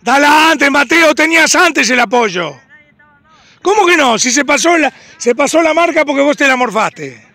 ¡Dale! Antes, Mateo, tenías antes el apoyo. ¿Cómo que no? Si se pasó la, se pasó la marca porque vos te la morfaste.